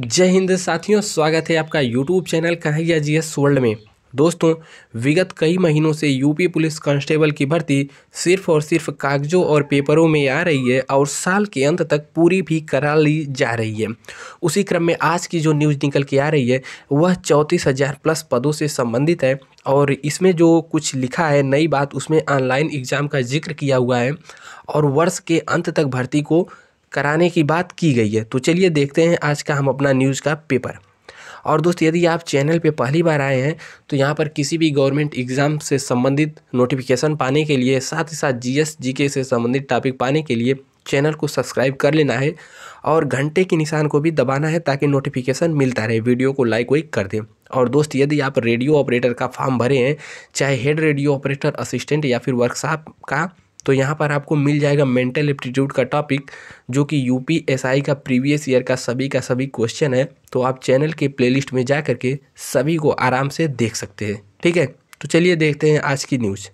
जय हिंद साथियों, स्वागत है आपका YouTube channel Kanhaiya G S world में। दोस्तों, विगत कई महीनों से यूपी पुलिस कांस्टेबल की भर्ती सिर्फ़ और सिर्फ़ कागजों और पेपरों में आ रही है और साल के अंत तक पूरी भी करा ली जा रही है। उसी क्रम में आज की जो न्यूज़ निकल के आ रही है, वह चौंतीस हज़ार प्लस पदों से संबंधित है और इसमें जो कुछ लिखा है, नई बात उसमें ऑनलाइन एग्ज़ाम का ज़िक्र किया हुआ है और वर्ष के अंत तक भर्ती को कराने की बात की गई है। तो चलिए देखते हैं आज का हम अपना न्यूज़ का पेपर और दोस्त, यदि आप चैनल पे पहली बार आए हैं तो यहाँ पर किसी भी गवर्नमेंट एग्ज़ाम से संबंधित नोटिफिकेशन पाने के लिए, साथ ही साथ जीएस जीके से संबंधित टॉपिक पाने के लिए चैनल को सब्सक्राइब कर लेना है और घंटे के निशान को भी दबाना है ताकि नोटिफिकेशन मिलता रहे। वीडियो को लाइक वाइक कर दें। और दोस्त, यदि आप रेडियो ऑपरेटर का फॉर्म भरे हैं, चाहे हेड रेडियो ऑपरेटर असिस्टेंट या फिर वर्कशॉप का तो यहाँ पर आपको मिल जाएगा मेंटल एप्टीट्यूड का टॉपिक जो कि यूपी एसआई का प्रीवियस ईयर का सभी का सभी क्वेश्चन है। तो आप चैनल के प्लेलिस्ट में जा करके सभी को आराम से देख सकते हैं। ठीक है? तो चलिए देखते हैं आज की न्यूज़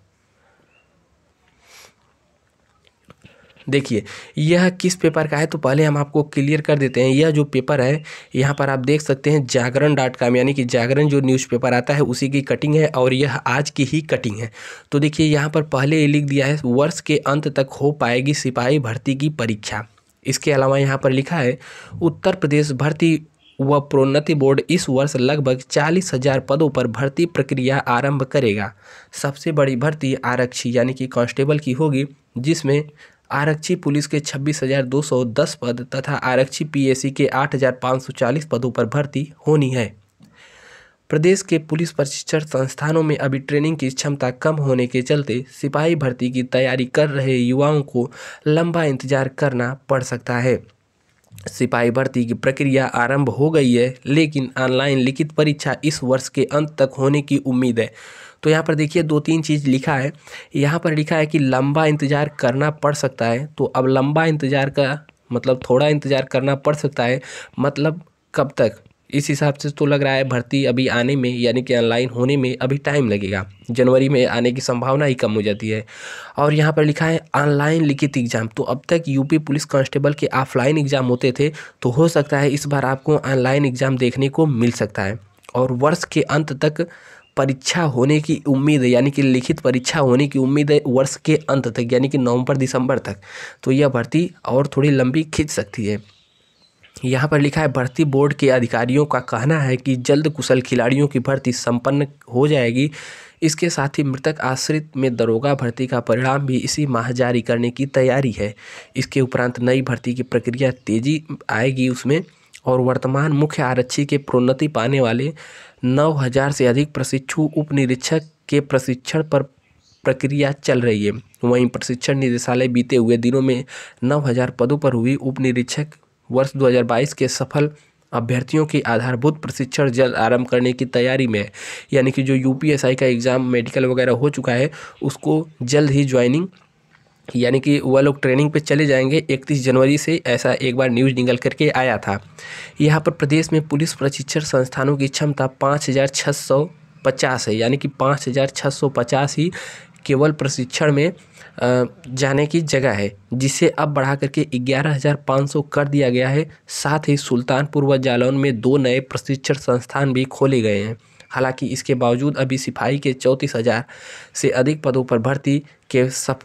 देखिए, यह किस पेपर का है? तो पहले हम आपको क्लियर कर देते हैं। यह जो पेपर है, यहाँ पर आप देख सकते हैं जागरण डॉट कॉम, यानी कि जागरण जो न्यूज़पेपर आता है, उसी की कटिंग है और यह आज की ही कटिंग है। तो देखिए, यहाँ पर पहले ये लिख दिया है, वर्ष के अंत तक हो पाएगी सिपाही भर्ती की परीक्षा। इसके अलावा यहाँ पर लिखा है, उत्तर प्रदेश भर्ती व प्रोन्नति बोर्ड इस वर्ष लगभग चालीस हज़ार पदों पर भर्ती प्रक्रिया आरंभ करेगा। सबसे बड़ी भर्ती आरक्षी, यानी कि कांस्टेबल की होगी, जिसमें आरक्षी पुलिस के छब्बीस हज़ार दो सौ दस पद तथा आरक्षी पीएसी के आठ हज़ार पाँच सौ चालीस पदों पर भर्ती होनी है। प्रदेश के पुलिस प्रशिक्षण संस्थानों में अभी ट्रेनिंग की क्षमता कम होने के चलते सिपाही भर्ती की तैयारी कर रहे युवाओं को लंबा इंतज़ार करना पड़ सकता है। सिपाही भर्ती की प्रक्रिया आरंभ हो गई है, लेकिन ऑनलाइन लिखित परीक्षा इस वर्ष के अंत तक होने की उम्मीद है। तो यहाँ पर देखिए दो तीन चीज़ लिखा है। यहाँ पर लिखा है कि लंबा इंतज़ार करना पड़ सकता है। तो अब लंबा इंतज़ार का मतलब थोड़ा इंतज़ार करना पड़ सकता है। मतलब कब तक? इस हिसाब से तो लग रहा है भर्ती अभी आने में, यानी कि ऑनलाइन होने में अभी टाइम लगेगा। जनवरी में आने की संभावना ही कम हो जाती है। और यहाँ पर लिखा है ऑनलाइन लिखित एग्ज़ाम तो अब तक यूपी पुलिस कांस्टेबल के ऑफलाइन एग्ज़ाम होते थे तो हो सकता है इस बार आपको ऑनलाइन एग्ज़ाम देखने को मिल सकता है। और वर्ष के अंत तक परीक्षा होने की उम्मीद है यानी कि लिखित परीक्षा होने की उम्मीद है वर्ष के अंत तक, यानी कि नवंबर, दिसंबर तक तो यह भर्ती और थोड़ी लंबी खींच सकती है। यहाँ पर लिखा है, भर्ती बोर्ड के अधिकारियों का कहना है कि जल्द कुशल खिलाड़ियों की भर्ती संपन्न हो जाएगी। इसके साथ ही मृतक आश्रित में दरोगा भर्ती का परिणाम भी इसी माह जारी करने की तैयारी है। इसके उपरांत नई भर्ती की प्रक्रिया तेज़ी आएगी उसमें और वर्तमान मुख्य आरक्षी के प्रोन्नति पाने वाले नौ हज़ार से अधिक प्रशिक्षु उप निरीक्षक के प्रशिक्षण पर प्रक्रिया चल रही है। वहीं प्रशिक्षण निदेशालय बीते हुए दिनों में नौ हज़ार पदों पर हुई उप निरीक्षक वर्ष 2022 के सफल अभ्यर्थियों के आधारभूत प्रशिक्षण जल्द आरंभ करने की तैयारी में है। यानी कि जो यूपीएसआई का एग्ज़ाम मेडिकल वगैरह हो चुका है, उसको जल्द ही ज्वाइनिंग यानी कि वह लोग ट्रेनिंग पे चले जाएँगे इकतीस जनवरी से ऐसा एक बार न्यूज़ निकल करके आया था। यहाँ पर प्रदेश में पुलिस प्रशिक्षण संस्थानों की क्षमता पाँच हज़ार छः सौ पचास है, यानी कि पाँच हज़ार छः सौ पचास ही केवल प्रशिक्षण में जाने की जगह है, जिसे अब बढ़ा करके ग्यारह हज़ार पाँच सौ कर दिया गया है। साथ ही सुल्तानपुर व जालौन में दो नए प्रशिक्षण संस्थान भी खोले गए हैं। हालाँकि इसके बावजूद अभी सिपाही के चौंतीस हज़ार से अधिक पदों पर भर्ती के सब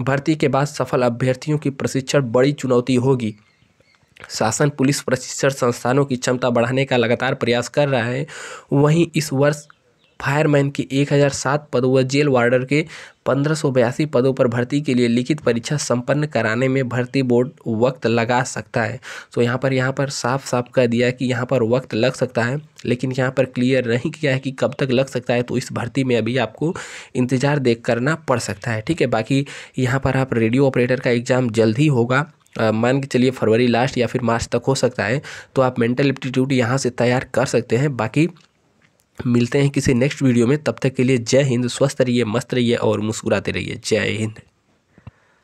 भर्ती के बाद सफल अभ्यर्थियों की प्रशिक्षण बड़ी चुनौती होगी। शासन, पुलिस, प्रशिक्षण संस्थानों की क्षमता बढ़ाने का लगातार प्रयास कर रहा है। वहीं इस वर्ष फायरमैन के एक हज़ार सात पदों व जेल वार्डर के पंद्रह सौ बयासी पदों पर भर्ती के लिए लिखित परीक्षा संपन्न कराने में भर्ती बोर्ड वक्त लगा सकता है। तो यहाँ पर यहाँ पर साफ़ साफ़ कह दिया कि यहाँ पर वक्त लग सकता है, लेकिन यहाँ पर क्लियर नहीं किया है कि कब तक लग सकता है तो इस भर्ती में अभी आपको इंतज़ार देख करना पड़ सकता है। ठीक है, बाकी यहाँ पर आप रेडियो ऑपरेटर का एग्ज़ाम जल्द ही होगा। मान के चलिए फरवरी लास्ट या फिर मार्च तक हो सकता है तो आप मेंटल एप्टीट्यूड यहाँ से तैयार कर सकते हैं। बाकी मिलते हैं किसी नेक्स्ट वीडियो में, तब तक के लिए जय हिंद, स्वस्थ रहिए, मस्त रहिए और मुस्कुराते रहिए। जय हिंद।